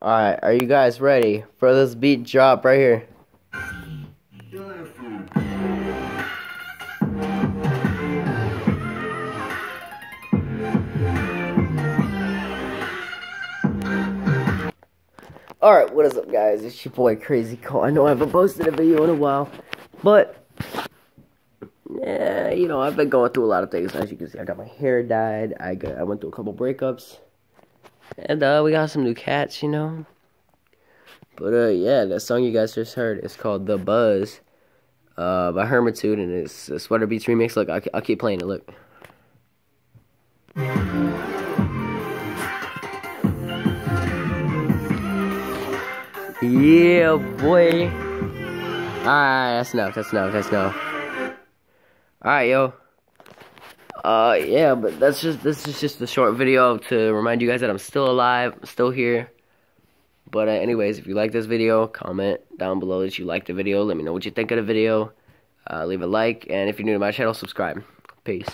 Alright, are you guys ready for this beat drop right here? Alright, what is up guys? It's your boy Crazy Cole. I know I haven't posted a video in a while, but yeah, you know, I've been going through a lot of things. As you can see, I got my hair dyed. I got I went through a couple breakups. And uh we got some new cats, you know. But uh yeah, that song you guys just heard is called The Buzz uh by Hermitude and it's a Sweater Beats remix. Look, I'll, I'll keep playing it, look. Yeah, boy. Alright, that's enough, that's enough, that's enough. Alright, yo. Uh, yeah, but that's just, this is just a short video to remind you guys that I'm still alive, still here. But uh, anyways, if you like this video, comment down below that you liked the video. Let me know what you think of the video. Uh, leave a like, and if you're new to my channel, subscribe. Peace.